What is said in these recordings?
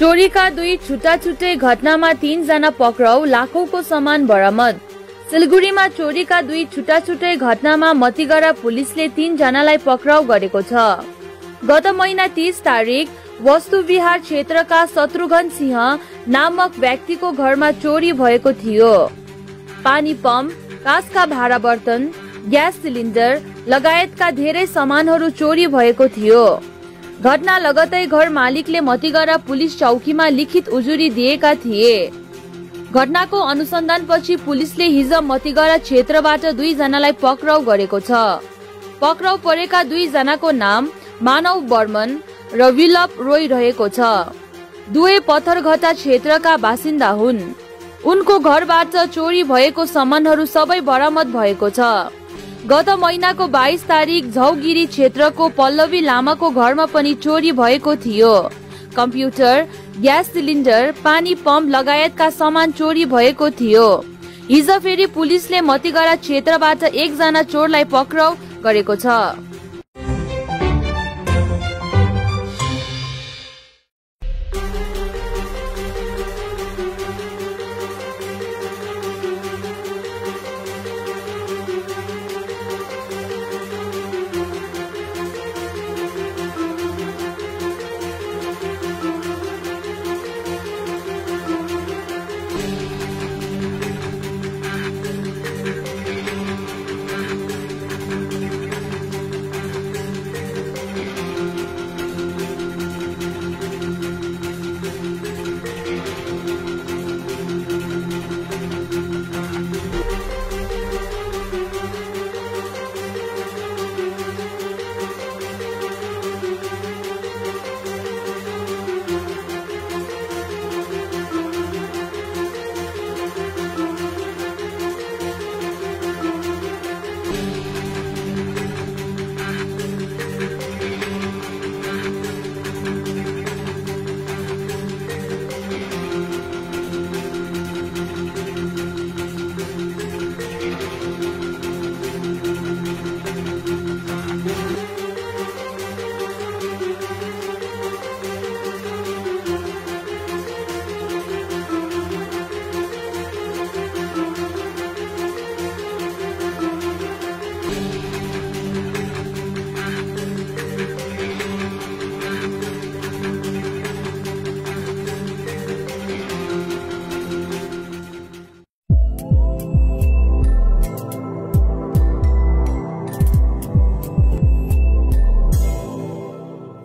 चोरीका दुई छुट्टा छुट्टै घटनामा तीनजना पक्राउ लाखौंको सामान बरामद। सिलगढीमा चोरीका दुई छुट्टा छुट्टै घटनामा मतिगरा पुलिसले तीनजनालाई पक्राउ गरेको छ। गत महिना तीस तारिक वस्तु विहार क्षेत्रका शत्रुघ्न सिंह नामक व्यक्तिको घरमा चोरी भएको थियो। पानी पम्प कासका भाडा बर्तन ग्यास सिलिन्डर लगायतका धेरै सामानहरू चोरी भएको थियो। घटना लगतै घर मालिकले मतिगरा पुलिस चौकीमा लिखित उजुरी दिएका थिए। घटनाको अनुसन्धानपछि पुलिसले हिज मतिगरा क्षेत्रबाट दुईजनालाई पक्राउ गरेको छ। पक्राउ परेका दुईजनाको नाम मानव बर्मन र विलप रोय रहेको छ। दुवै पत्थरघटा क्षेत्रका बासिन्दा हुन्। उनको घरबाट चोरी भएको सामानहरू सबै बरामद भएको छ। गत महिनाको बाइस तारिक झौगिरी क्षेत्रको पल्लवी लामाको घरमा पनि चोरी भएको थियो। कम्प्युटर ग्यास सिलिन्डर पानी पम्प लगायतका सामान चोरी भएको थियो। हिज फेरि पुलिसले मतिगरा क्षेत्रबाट एकजना चोरलाई पक्राउ गरेको छ।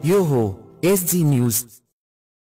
यो हो एसजी न्युज।